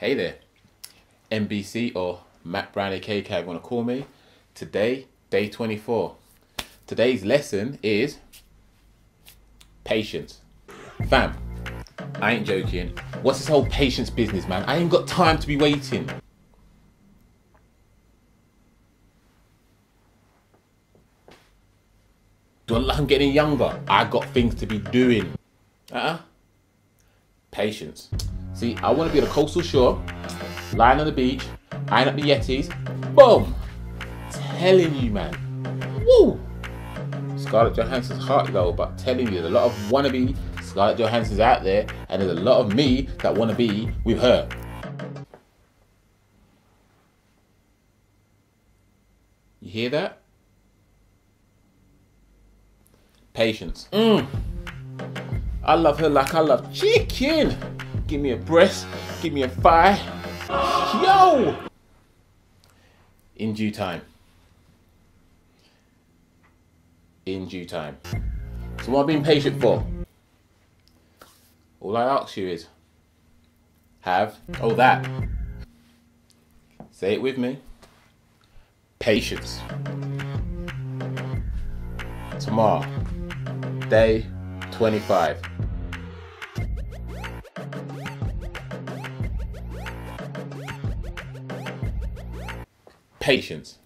Hey there, MBC or Matt Brown, aka you want to call me. Today, day 24. Today's lesson is patience. Fam, I ain't joking. What's this whole patience business, man? I ain't got time to be waiting. Don't like I'm getting younger? I got things to be doing. Uh-uh. Patience. See, I want to be on a coastal shore, lying on the beach, eyeing up the Yetis. Boom! Telling you, man. Woo! Scarlett Johansson's heart though, but telling you, there's a lot of wannabe Scarlett Johansson's out there, and there's a lot of me that want to be with her. You hear that? Patience. Mm. I love her like I love chicken. Give me a breast, give me a thigh. Yo! In due time. In due time. So what am I being patient for? All I ask you is have, oh that. Say it with me. Patience. Tomorrow, day 25. Patience.